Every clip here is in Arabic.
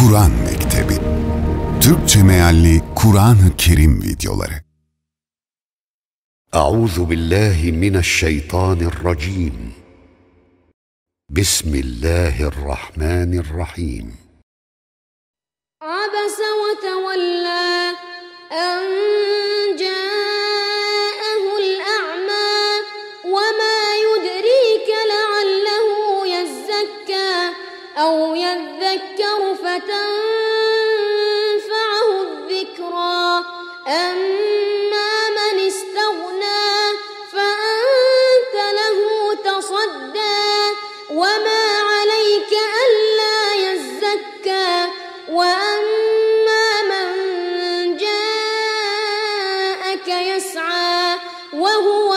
Kur'an Mektebi. Türkçe mealli Kur'an-ı Kerim videoları. Euzu billahi mineşşeytanirracim. Bismillahirrahmanirrahim. Abese ve tevella en يذكر فتنفعه الذكرى. أما من استغنى فأنت له تصدى. وما عليك ألا يزكى. وأما من جاءك يسعى. وهو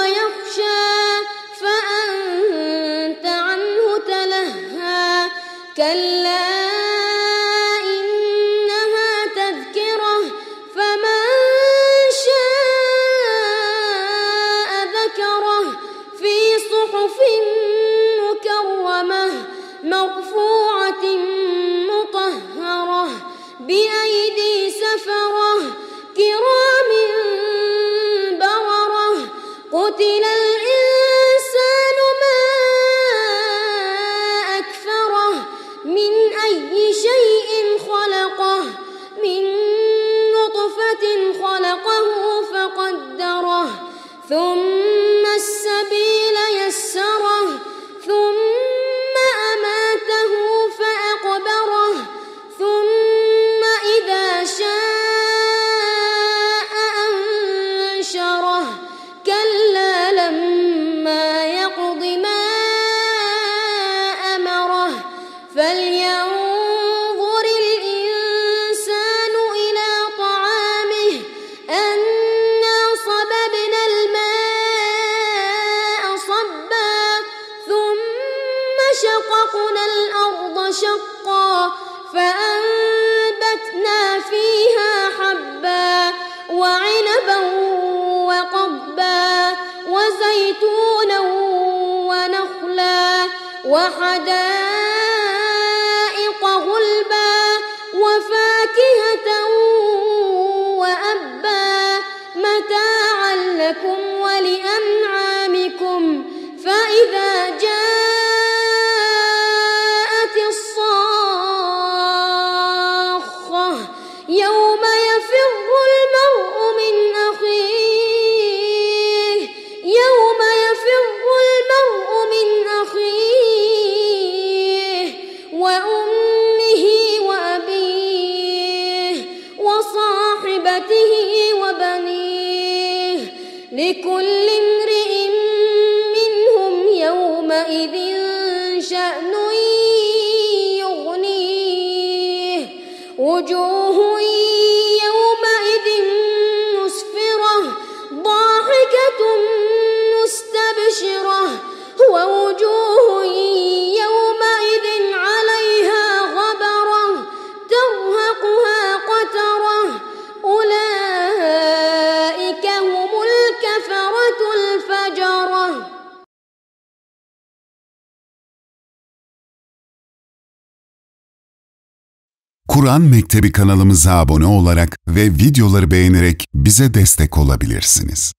صحف مكرمة مرفوعة مطهرة بأيدي سفرة كرام بررة قتل شقا فأنبتنا فيها حبا وعنبا وقبا وزيتونا ونخلا وحدائق وصاحبته وبنيه لكل امرئ منهم يومئذ شأن يغنيه وجوه Kur'an Mektebi kanalımıza abone olarak ve videoları beğenerek bize destek olabilirsiniz.